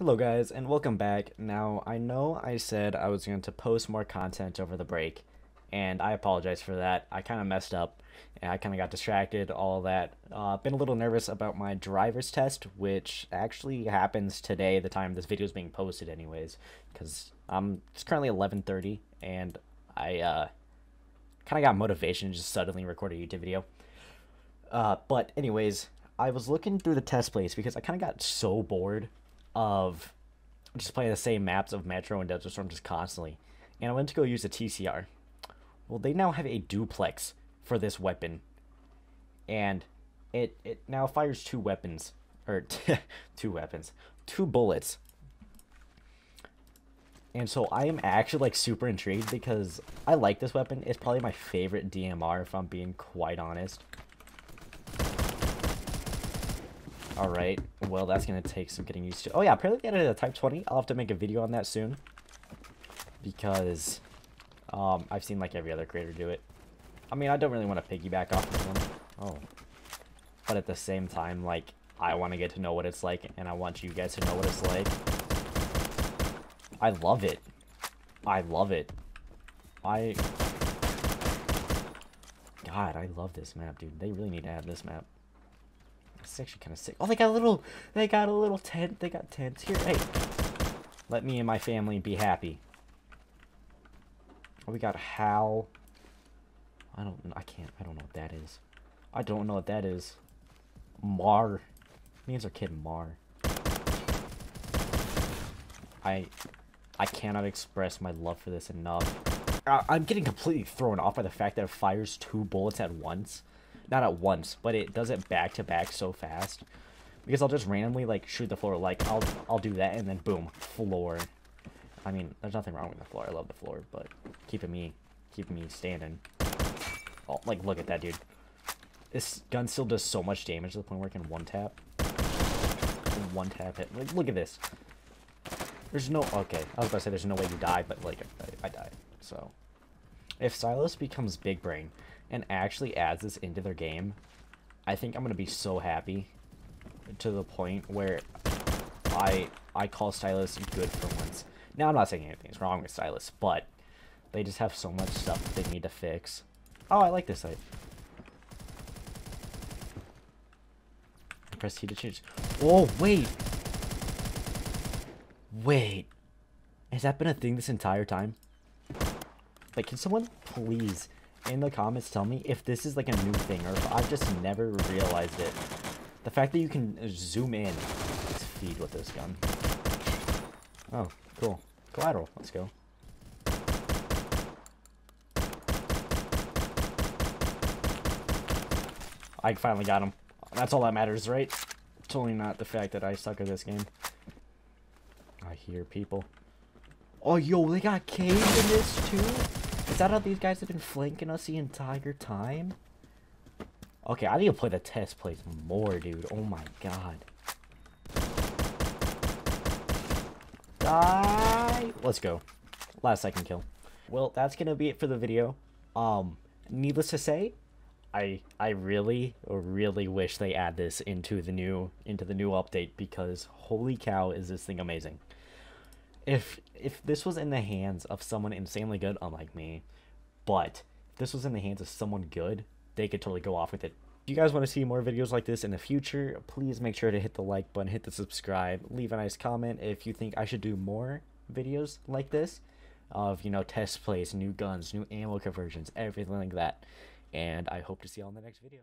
Hello guys and welcome back. Now I know I said I was going to post more content over the break and I apologize for that. I kind of messed up and I kind of got distracted, all that. Uh, been a little nervous about my driver's test which actually happens today the time this video is being posted anyways because um, it's currently 11.30 and I uh, kind of got motivation to just suddenly record a YouTube video. Uh, but anyways, I was looking through the test place because I kind of got so bored of just playing the same maps of Metro and Desert Storm just constantly. And I went to go use a TCR. Well, they now have a duplex for this weapon. And it, it now fires two weapons. Or two weapons. Two bullets. And so I am actually like super intrigued because I like this weapon. It's probably my favorite DMR if I'm being quite honest. Alright, well that's going to take some getting used to. Oh yeah, apparently they added a Type 20. I'll have to make a video on that soon. Because um, I've seen like every other creator do it. I mean, I don't really want to piggyback off of them. Oh. But at the same time, like, I want to get to know what it's like, and I want you guys to know what it's like. I love it. I love it. I... God, I love this map, dude. They really need to add this map. It's actually kind of sick. Oh, they got a little, they got a little tent. They got tents here. Hey, let me and my family be happy. Oh, we got Hal. I don't, I can't, I don't know what that is. I don't know what that is. Mar. Means our kid Mar. I, I cannot express my love for this enough. I'm getting completely thrown off by the fact that it fires two bullets at once not at once, but it does it back to back so fast. Because I'll just randomly like shoot the floor, like I'll I'll do that and then boom, floor. I mean, there's nothing wrong with the floor. I love the floor, but keeping me keeping me standing. Oh, like look at that dude. This gun still does so much damage to the point where it can one tap. One tap hit. Like, look at this. There's no okay. I was about to say there's no way you die, but like I, I died. So if Stylis becomes big brain, and actually adds this into their game, I think I'm gonna be so happy to the point where I I call Stylis good for once. Now I'm not saying anything's wrong with Stylis, but they just have so much stuff that they need to fix. Oh, I like this sight. Press T to change. Oh, wait! Wait. Has that been a thing this entire time? Like, can someone please in the comments tell me if this is like a new thing or if I've just never realized it. The fact that you can uh, zoom in. Let's feed with this gun. Oh, cool. Collateral. Let's go. I finally got him. That's all that matters, right? Totally not the fact that I suck at this game. I hear people. Oh, yo, they got caved in this too? Is that how these guys have been flanking us the entire time? Okay, I need to play the test place more, dude. Oh my god. Die! Let's go. Last second kill. Well, that's gonna be it for the video. Um, needless to say, I I really really wish they add this into the new into the new update because holy cow is this thing amazing if if this was in the hands of someone insanely good, unlike me, but if this was in the hands of someone good, they could totally go off with it. If you guys want to see more videos like this in the future, please make sure to hit the like button, hit the subscribe, leave a nice comment if you think I should do more videos like this of, you know, test place, new guns, new ammo conversions, everything like that. And I hope to see you all in the next video.